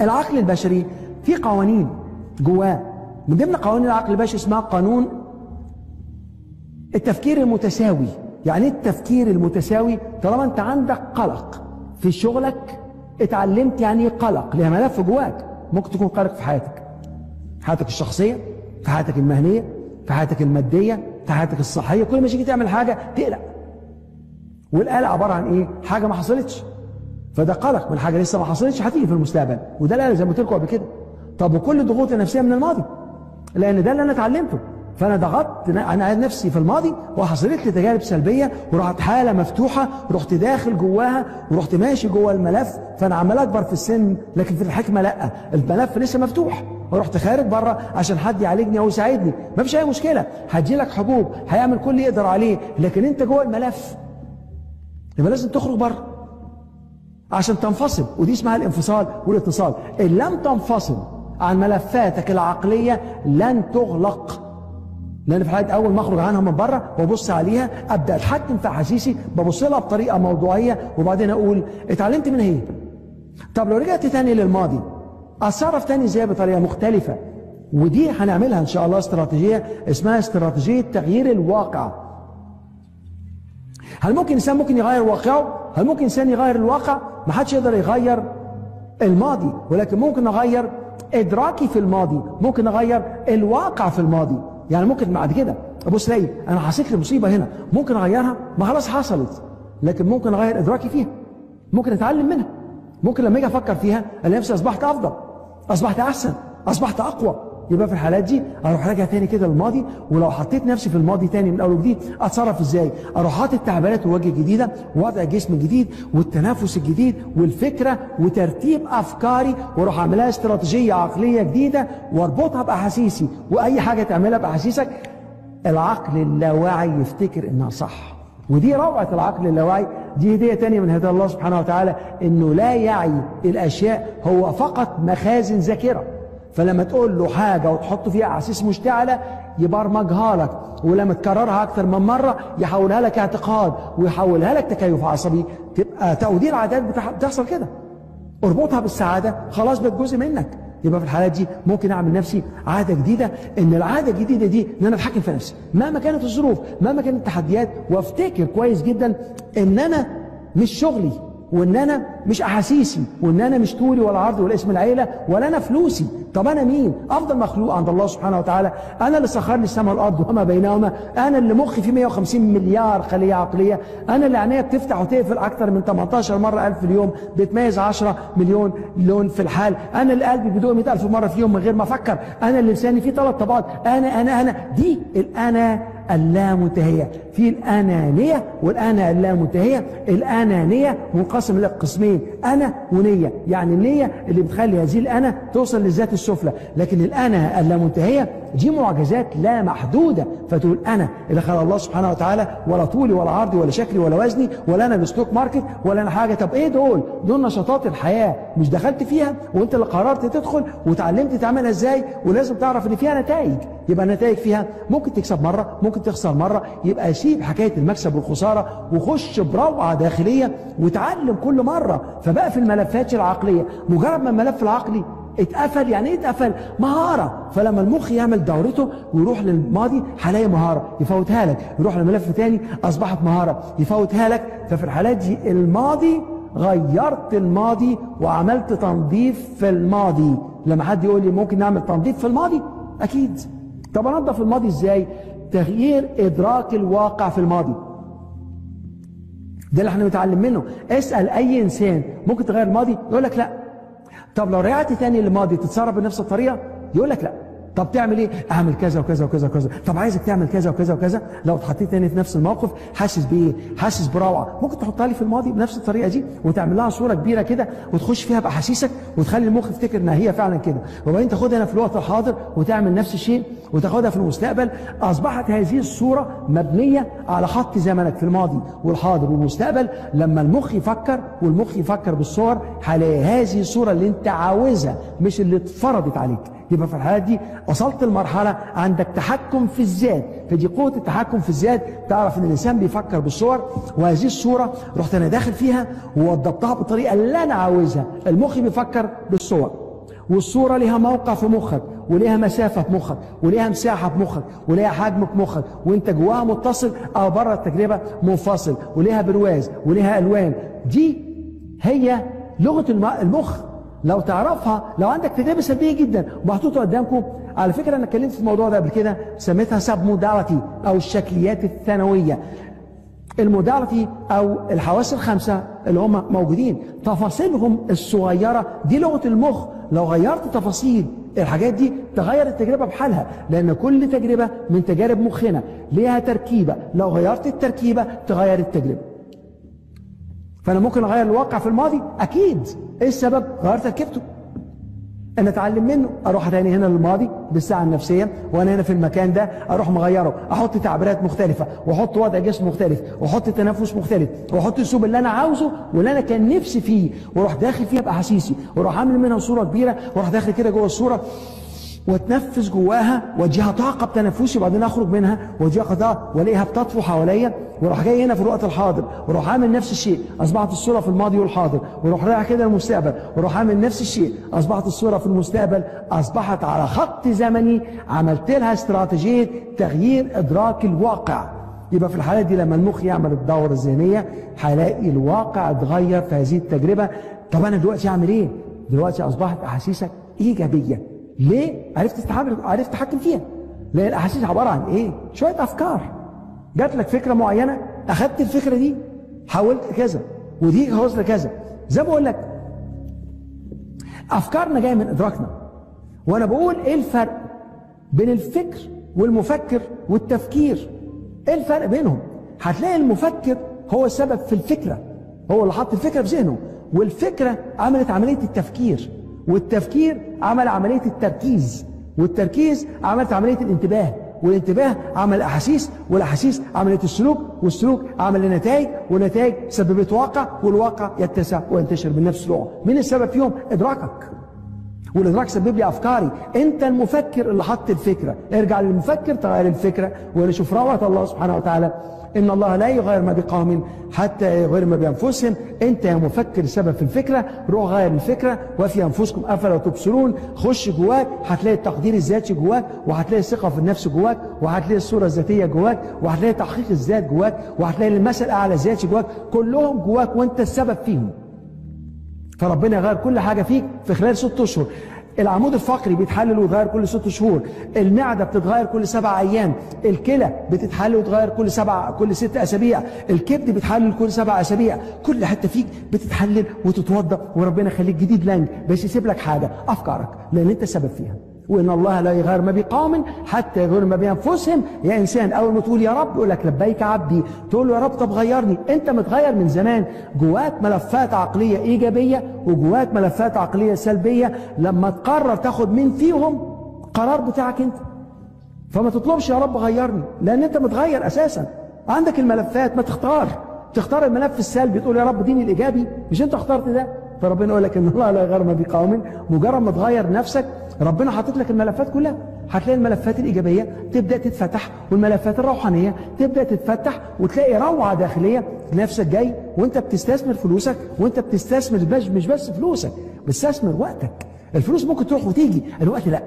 العقل البشري في قوانين جواه. من ضمن قوانين العقل البشري اسمها قانون التفكير المتساوي. يعني إيه التفكير المتساوي؟ طالما أنت عندك قلق في شغلك اتعلمت يعني إيه قلق؟ ليها ملف جواك. ممكن تكون قلق في حياتك. حياتك الشخصية في حياتك المهنية في حياتك المادية في حياتك الصحية. كل ما تيجي تعمل حاجة تقلق. والقلق عبارة عن إيه؟ حاجة ما حصلتش. فده قلق من حاجة لسه ما حصلتش هتيجي في المستقبل. وده القلق زي ما قلت لكم قبل كده. طب وكل الضغوط النفسية من الماضي؟ لأن ده اللي أنا اتعلمته. فأنا ضغطت أنا نفسي في الماضي وحصلت لي تجارب سلبية ورحت حالة مفتوحة رحت داخل جواها ورحت ماشي جوه الملف. فأنا عمال أكبر في السن لكن في الحكمة لأ. الملف لسه مفتوح. ورحت خارج بره عشان حد يعالجني أو يساعدني. ما فيش أي مشكلة. هتجي لك حبوب. هيعمل كل اللي يقدر عليه. لكن أنت جوه الملف يبقى لازم تخرج بره. عشان تنفصل ودي اسمها الانفصال والاتصال. إن لم تنفصل عن ملفاتك العقلية لن تغلق. لأن في حاله اول ما أخرج عنها من بره وابص عليها أبدأ أتحكم في أحاسيسي ببص لها بطريقة موضوعية وبعدين أقول اتعلمت من إيه طب لو رجعت تاني للماضي أتصرف تاني إزاي بطريقة مختلفة؟ ودي هنعملها إن شاء الله استراتيجية اسمها استراتيجية تغيير الواقع. هل ممكن انسان ممكن يغير واقعه؟ هل ممكن انسان يغير الواقع؟ ما حدش يقدر يغير الماضي ولكن ممكن اغير إدراكي في الماضي ممكن اغير الواقع في الماضي. يعني ممكن بعد كده ابص الاقي أنا حسيت لي مصيبة هنا. ممكن أغيرها؟ ما خلاص حصلت لكن ممكن أغير إدراكي فيها. ممكن أتعلم منها. ممكن لما أجي أفكر فيها ألاقي نفسي أصبحت أفضل أصبحت أحسن أصبحت أقوى. يبقى في الحالات دي أروح راجع تاني كده للماضي ولو حطيت نفسي في الماضي تاني من أول وجديد أتصرف إزاي؟ أروح حاطط تعبيرات ووجه جديدة ووضع جسم جديد والتنافس الجديد والفكرة وترتيب أفكاري وأروح أعملها استراتيجية عقلية جديدة وأربطها بأحاسيسي وأي حاجة تعملها بأحاسيسك العقل اللاواعي يفتكر إنها صح. ودي روعة العقل اللاواعي دي هدية تانية من هدايا الله سبحانه وتعالى إنه لا يعي الأشياء هو فقط مخازن ذاكرة. فلما تقول له حاجة وتحط فيها أحاسيس مشتعلة يبرمجها لك ولما تكررها أكثر من مرة يحولها لك اعتقاد ويحولها لك تكيف عصبي. تبقى تودير عادات بتحصل كده. اربطها بالسعادة خلاص بقت جزء منك. يبقى في الحالات دي ممكن أعمل نفسي عادة جديدة إن العادة الجديدة دي إن أنا أتحكم في نفسي. مهما كانت الظروف مهما كانت التحديات وأفتكر كويس جدا إن أنا مش شغلي. وان أنا مش احاسيسي وان أنا مش طولي ولا عرضي ولا اسم العيلة ولا أنا فلوسي. طب أنا مين؟ افضل مخلوق عند الله سبحانه وتعالى. أنا اللي سخر لي السماء والارض وما بينهما. أنا اللي مخي فيه 150 مليار خلية عقلية. أنا اللي عينيا بتفتح وتقفل أكتر من 18 مرة ألف في اليوم بتميز 10 مليون لون في الحال. أنا اللي قلبي بيدق 100000 مرة في يوم من غير ما أفكر. أنا اللي لساني فيه ثلاث طبقات. أنا أنا أنا. دي الأنا اللامنتهية. في الأنانية والأنا اللامنتهية الأنانية منقسم لقسمين أنا ونية. يعني النية اللي بتخلي هذه الأنا توصل للذات السفلى. لكن الأنا اللامنتهية دي معجزات لا محدودة. فتقول أنا اللي خلق الله سبحانه وتعالى ولا طولي ولا عرضي ولا شكلي ولا وزني ولا أنا الستوك ماركت ولا أنا حاجة. طب إيه دول؟ دول نشاطات الحياة مش دخلت فيها وأنت اللي قررت تدخل وتعلمت تعملها إزاي ولازم تعرف إن فيها نتائج. يبقى النتائج فيها ممكن تكسب مرة ممكن تخسر مرة. يبقى سيب حكاية المكسب والخسارة وخش بروعة داخلية وتعلم كل مرة. فبقى في الملفات العقلية. مجرد ما الملف العقلي اتقفل يعني إيه اتقفل؟ مهارة. فلما المخ يعمل دورته ويروح للماضي هلاقي مهارة. يفوتها لك. يروح لملف تاني أصبحت مهارة. يفوتها لك. ففي الحالات دي الماضي غيرت الماضي وعملت تنظيف في الماضي. لما حد يقول لي ممكن نعمل تنظيف في الماضي؟ أكيد. طب أنظف الماضي إزاي؟ تغيير إدراك الواقع في الماضي. ده اللي إحنا بنتعلم منه. اسأل أي إنسان. ممكن تغير الماضي؟ يقول لك لا. طب لو رجعت تاني للماضي تتصرف بنفس الطريقة؟ يقول لك لا. طب تعمل إيه؟ اعمل كذا وكذا وكذا وكذا. طب عايزك تعمل كذا وكذا وكذا؟ لو اتحطيت تاني في نفس الموقف حاسس بإيه؟ حاسس بروعة. ممكن تحطها لي في الماضي بنفس الطريقة دي وتعمل لها صورة كبيرة كده وتخش فيها بأحاسيسك وتخلي المخ يفتكر إنها هي فعلا كده. وبعدين تاخدها هنا في الوقت الحاضر وتعمل نفس الشيء وتاخدها في المستقبل. أصبحت هذه الصورة مبنية على خط زمنك في الماضي والحاضر والمستقبل. لما المخ يفكر والمخ يفكر بالصور هلاقي هذه الصورة اللي أنت عاوزها مش اللي اتفرضت عليك. يبقى في الحالات دي وصلت لمرحلة عندك تحكم في الذات. فدي قوة التحكم في الذات. تعرف إن الإنسان بيفكر بالصور وهذه الصورة رحت أنا داخل فيها ووضبطها بالطريقة اللي أنا عاوزها. المخ بيفكر بالصور. والصورة ليها موقع في مخك وليها مسافة في مخك وليها مساحة في مخك وليها حجم في مخك. وأنت جواها متصل أو بره التجربة منفصل وليها برواز وليها ألوان. دي هي لغة المخ. لو تعرفها لو عندك تجربه سلبية جدا ومحطوطه قدامكم. على فكرة أنا اتكلمت في الموضوع ده قبل كده سميتها sub modality أو الشكليات الثانوية. ال modality أو الحواس الخمسة اللي هم موجودين. تفاصيلهم الصغيرة دي لغة المخ. لو غيرت تفاصيل الحاجات دي تغير التجربة بحالها. لأن كل تجربة من تجارب مخنا ليها تركيبة. لو غيرت التركيبة تغير التجربة. فأنا ممكن أغير الواقع في الماضي؟ أكيد. إيه السبب؟ غير تركيبته أنا أتعلم منه. أروح تاني هنا للماضي بالساعة النفسية وأنا هنا في المكان ده أروح مغيره. أحط تعبيرات مختلفة وأحط وضع جسم مختلف وأحط تنفس مختلف وأحط الاسلوب اللي أنا عاوزه واللي أنا كان نفسي فيه وأروح داخل فيها باحاسيسي وأروح عامل منها صورة كبيرة وأروح داخل كده جوه الصورة. واتنفس جواها واديها طاقة بتنفسي وبعدين أخرج منها واديها طاقه والاقيها بتطفو حواليا وأروح جاي هنا في الوقت الحاضر وأروح عامل نفس الشيء أصبحت الصورة في الماضي والحاضر وأروح رايح كده للمستقبل وأروح عامل نفس الشيء أصبحت الصورة في المستقبل أصبحت على خط زمني عملت لها استراتيجية تغيير إدراك الواقع. يبقى في الحالات دي لما المخ يعمل الدورة الذهنية هيلاقي الواقع اتغير في هذه التجربة. طب أنا دلوقتي أعمل إيه؟ دلوقتي أصبحت أحاسيسك إيجابية. ليه؟ عرفت تتحكم عرفت تتحكم فيها. لأن الأحاسيس عبارة عن إيه؟ شوية أفكار. جات لك فكرة معينة اخذت الفكرة دي حولت لكذا ودي حولت لكذا. زي ما بقول لك أفكارنا جاية من إدراكنا. وأنا بقول إيه الفرق بين الفكر والمفكر والتفكير؟ إيه الفرق بينهم؟ هتلاقي المفكر هو السبب في الفكرة. هو اللي حط الفكرة في ذهنه والفكرة عملت عملية التفكير. والتفكير عمل عملية التركيز والتركيز عملت عملية الانتباه والانتباه عمل أحاسيس والأحاسيس عملت السلوك والسلوك عمل النتائج والنتائج سببت واقع والواقع يتسع وينتشر من نفس الوقت مين السبب فيهم؟ إدراكك والإدراك سبب لي أفكاري. أنت المفكر اللي حط الفكرة. ارجع للمفكر تغير الفكرة ولشوف روعة الله سبحانه وتعالى. إن الله لا يغير ما بقوم حتى يغير ما بأنفسهم. أنت يا مفكر سبب في الفكرة. روح غير الفكرة. وفي أنفسكم أفلا تبصرون. خش جواك هتلاقي التقدير الذاتي جواك وهتلاقي الثقة في النفس جواك وهتلاقي الصورة الذاتية جواك وهتلاقي تحقيق الذات جواك وهتلاقي المثل الأعلى الذاتي جواك. كلهم جواك وأنت السبب فيهم. فربنا يغير كل حاجة فيك في خلال ست أشهر. العمود الفقري بيتحلل ويتغير كل ست شهور. المعدة بتتغير كل سبع أيام. الكلى بتتحلل وتتغير كل سبع كل ست أسابيع. الكبد بيتحلل كل سبع أسابيع. كل حتة فيك بتتحلل وتتوضأ وربنا يخليك جديد لانج بس يسيب لك حاجة أفكارك لأن أنت السبب فيها. وإن الله لا يغير ما بقوم حتى يغير ما بأنفسهم. يا إنسان أول ما تقول يا رب يقول لك لبيك عبدي. تقول له يا رب طب غيرني. أنت متغير من زمان. جواك ملفات عقلية إيجابية وجواك ملفات عقلية سلبية. لما تقرر تاخد من فيهم قرار بتاعك أنت. فما تطلبش يا رب غيرني لأن أنت متغير أساسا. عندك الملفات ما تختار. تختار الملف السلبي. تقول يا رب ديني الإيجابي. مش أنت اخترت ده؟ فربنا يقول لك إن الله لا يغير ما بقوم مجرد ما تغير نفسك ربنا حاطط لك الملفات كلها. هتلاقي الملفات الإيجابية تبدأ تتفتح والملفات الروحانية تبدأ تتفتح وتلاقي روعة داخلية. نفسك جاي وأنت بتستثمر فلوسك وأنت بتستثمر مش بس فلوسك بتستثمر وقتك. الفلوس ممكن تروح وتيجي الوقت لأ.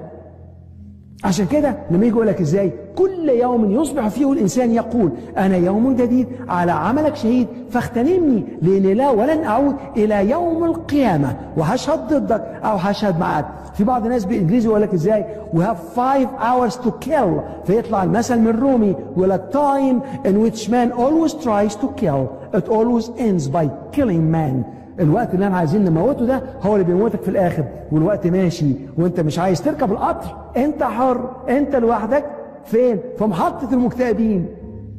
عشان كده لما يجي يقول لك إزاي؟ كل يوم يصبح فيه الإنسان يقول أنا يوم جديد على عملك شهيد فاغتنمني لاني لا ولن أعود إلى يوم القيامة وهشهد ضدك أو هشهد معك. في بعض الناس بالانجليزي يقول لك إزاي؟ We have five hours to kill. فيطلع المثل من رومي لك time in which man always tries to kill it always ends by killing man. الوقت اللي إحنا عايزين نموته ده هو اللي بيموتك في الآخر. والوقت ماشي وانت مش عايز تركب القطر انت حر انت لوحدك. فين؟ في محطة المكتئبين.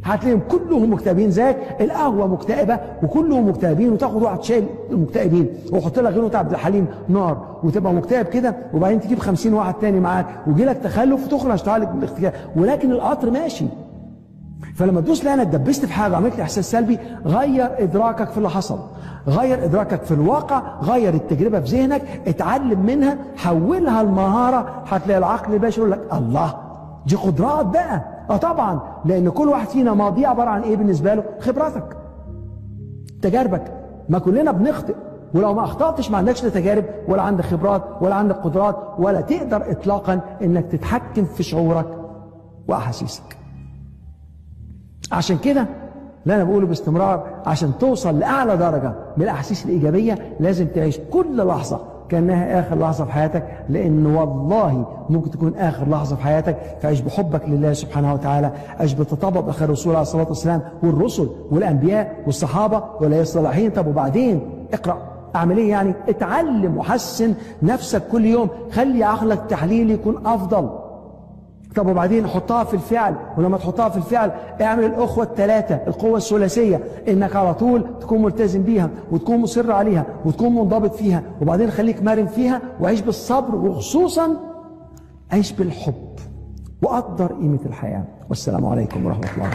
هتلاقيهم كلهم مكتئبين زيك. القهوة مكتئبة وكلهم مكتئبين وتاخد واحد شايل المكتئبين ويحط لك غيره عبد الحليم نار وتبقى مكتئب كده وبعدين تجيب خمسين واحد تاني معاك ويجي لك تخلف وتخرج تعالج بالاختيار. ولكن القطر ماشي. فلما تدوس لا أنا اتدبست في حاجة عملت لي إحساس سلبي غير إدراكك في اللي حصل غير إدراكك في الواقع غير التجربة في ذهنك اتعلم منها حولها لمهاره هتلاقي العقل البشري يقول لك الله دي قدرات بقى. آه طبعا لأن كل واحد فينا ماضيه عبارة عن إيه بالنسبة له؟ خبراتك. تجاربك. ما كلنا بنخطئ ولو ما أخطأتش ما عندكش لا تجارب ولا عندك خبرات ولا عندك قدرات ولا تقدر اطلاقا إنك تتحكم في شعورك وأحاسيسك. عشان كده اللي أنا بقوله باستمرار عشان توصل لأعلى درجة من الأحاسيس الإيجابية لازم تعيش كل لحظة كأنها آخر لحظة في حياتك لأن والله ممكن تكون آخر لحظة في حياتك فعيش بحبك لله سبحانه وتعالى عيش بتطابق باخر الرسول عليه الصلاة والسلام والرسل والأنبياء والصحابة ولا الصالحين طب وبعدين؟ اقرأ اعمل إيه يعني؟ اتعلم وحسن نفسك كل يوم خلي عقلك تحليل يكون أفضل. طب وبعدين حطها في الفعل ولما تحطها في الفعل اعمل الأخوة الثلاثه القوة الثلاثية إنك على طول تكون ملتزم بيها وتكون مصر عليها وتكون منضبط فيها وبعدين خليك مرن فيها وعيش بالصبر وخصوصا عيش بالحب وقدر قيمة الحياة. والسلام عليكم ورحمة الله.